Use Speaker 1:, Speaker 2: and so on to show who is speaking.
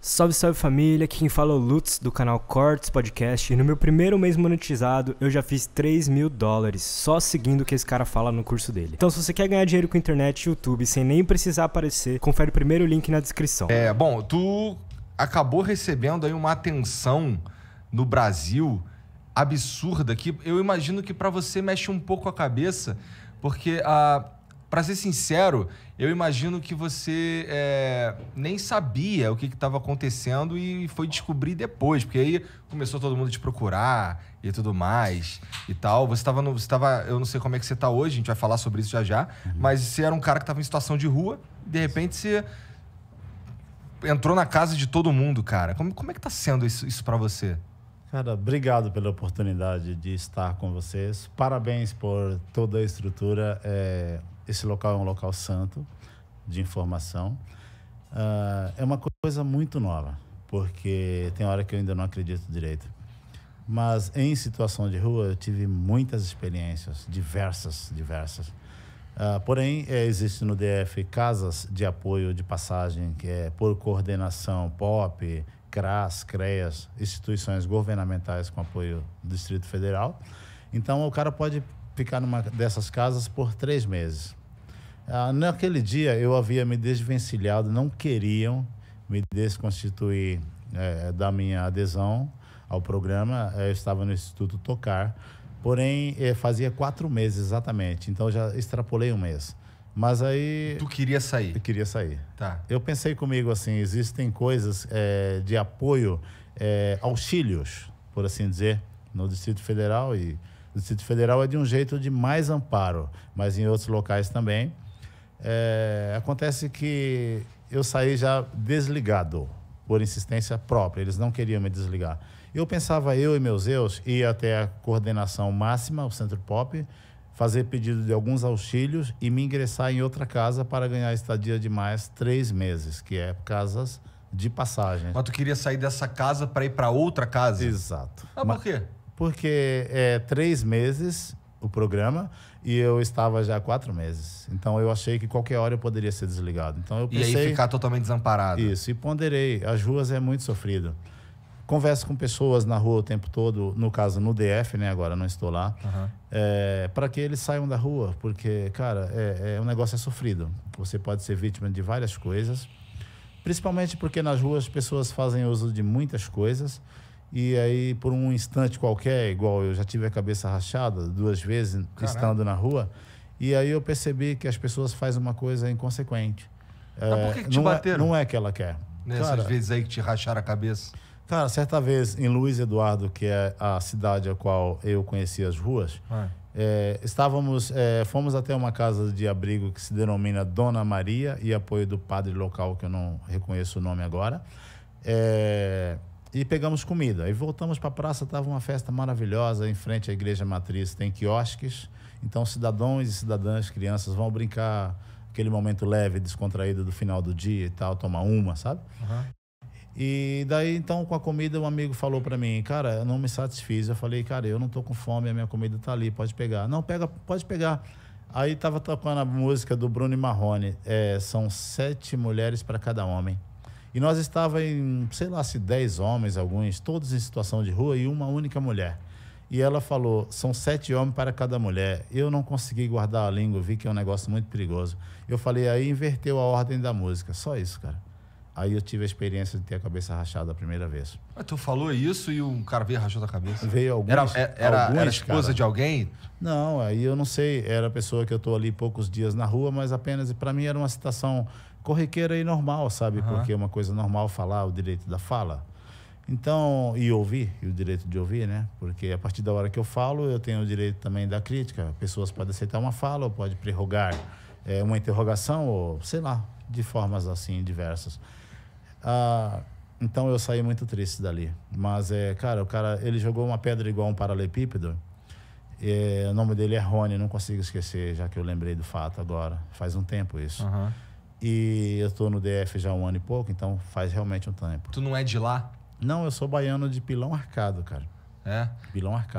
Speaker 1: Salve, salve família, aqui quem fala é o Lutz do canal Cortes Podcast e no meu primeiro mês monetizado eu já fiz 3 mil dólares só seguindo o que esse cara fala no curso dele. Então se você quer ganhar dinheiro com internet e YouTube sem nem precisar aparecer, confere o primeiro link na descrição.
Speaker 2: É, bom, tu acabou recebendo aí uma atenção no Brasil absurda que eu imagino que pra você mexe um pouco a cabeça, porque a Pra ser sincero, eu imagino que você é, nem sabia o que estava acontecendo e foi descobrir depois, porque aí começou todo mundo te procurar e tudo mais e tal. Você estava no. Você tava, eu não sei como é que você está hoje, a gente vai falar sobre isso já já, uhum. mas você era um cara que estava em situação de rua, e de repente você entrou na casa de todo mundo, cara. Como, como é que tá sendo isso, isso para você?
Speaker 3: Cara, obrigado pela oportunidade de estar com vocês. Parabéns por toda a estrutura. É esse local é um local santo de informação. Uh, é uma coisa muito nova, porque tem hora que eu ainda não acredito direito. Mas em situação de rua eu tive muitas experiências, diversas, diversas. Uh, porém, é, existe no DF casas de apoio de passagem, que é por coordenação POP, CRAS, CREAS, instituições governamentais com apoio do Distrito Federal. Então, o cara pode ficar numa dessas casas por três meses. Ah, naquele dia eu havia me desvencilhado, não queriam me desconstituir é, da minha adesão ao programa. Eu estava no Instituto Tocar, porém é, fazia quatro meses exatamente, então já extrapolei um mês. Mas aí.
Speaker 2: Tu queria sair?
Speaker 3: Eu queria sair.
Speaker 2: Tá.
Speaker 3: Eu pensei comigo assim: existem coisas é, de apoio, é, auxílios, por assim dizer, no Distrito Federal e o Distrito Federal é de um jeito de mais amparo, mas em outros locais também. É, acontece que eu saí já desligado, por insistência própria. Eles não queriam me desligar. Eu pensava, eu e meus eus, ir até a coordenação máxima, o Centro Pop, fazer pedido de alguns auxílios e me ingressar em outra casa para ganhar estadia de mais três meses, que é casas de passagem.
Speaker 2: Mas tu queria sair dessa casa para ir para outra casa?
Speaker 3: Exato.
Speaker 2: Ah, por quê?
Speaker 3: Porque é três meses o programa e eu estava já há quatro meses. Então eu achei que qualquer hora eu poderia ser desligado. Então eu pensei,
Speaker 2: e aí ficar totalmente desamparado.
Speaker 3: Isso, e ponderei. As ruas é muito sofrido. Converso com pessoas na rua o tempo todo, no caso no DF, né? Agora não estou lá, uhum. é, para que eles saiam da rua, porque, cara, é, é, um negócio é sofrido. Você pode ser vítima de várias coisas, principalmente porque nas ruas as pessoas fazem uso de muitas coisas e aí, por um instante qualquer, igual eu já tive a cabeça rachada duas vezes estando na rua, e aí eu percebi que as pessoas fazem uma coisa inconsequente.
Speaker 2: Mas é, por que, que te
Speaker 3: não
Speaker 2: bateram?
Speaker 3: É, não é que ela quer.
Speaker 2: Nessas cara, vezes aí que te racharam a cabeça?
Speaker 3: Cara, certa vez em Luiz Eduardo, que é a cidade a qual eu conheci as ruas, é, estávamos, é, fomos até uma casa de abrigo que se denomina Dona Maria e apoio do padre local, que eu não reconheço o nome agora. É, e pegamos comida. Aí voltamos para a praça, estava uma festa maravilhosa em frente à igreja matriz, tem quiosques. Então cidadãos e cidadãs, crianças vão brincar aquele momento leve, descontraído do final do dia e tal, tomar uma, sabe? Uhum. E daí então com a comida um amigo falou para mim, cara, eu não me satisfiz. Eu falei, cara, eu não tô com fome, a minha comida tá ali, pode pegar. Não, pega, pode pegar. Aí tava tocando a música do Bruno Marrone, é, são sete mulheres para cada homem. E nós estava em, sei lá, se 10 homens, alguns, todos em situação de rua e uma única mulher. E ela falou: são sete homens para cada mulher. Eu não consegui guardar a língua, vi que é um negócio muito perigoso. Eu falei: aí inverteu a ordem da música. Só isso, cara. Aí eu tive a experiência de ter a cabeça rachada a primeira vez.
Speaker 2: Mas tu falou isso e um cara veio rachou da cabeça?
Speaker 3: Veio alguns.
Speaker 2: Era, é, era, alguns, era esposa cara. de alguém?
Speaker 3: Não, aí eu não sei. Era a pessoa que eu estou ali poucos dias na rua, mas apenas para mim era uma situação corriqueira e normal, sabe? Uhum. Porque é uma coisa normal falar o direito da fala. Então, e ouvir, e o direito de ouvir, né? Porque a partir da hora que eu falo, eu tenho o direito também da crítica. Pessoas podem aceitar uma fala ou pode prorrogar é, uma interrogação, ou sei lá, de formas assim diversas. Ah, então eu saí muito triste dali. Mas, é, cara, o cara, ele jogou uma pedra igual um paralelepípedo. É, o nome dele é Rony, não consigo esquecer, já que eu lembrei do fato agora. Faz um tempo isso. Uhum. E eu estou no DF já um ano e pouco, então faz realmente um tempo.
Speaker 2: Tu não é de lá?
Speaker 3: Não, eu sou baiano de Pilão Arcado, cara.
Speaker 2: É?
Speaker 3: Pilão Arcado.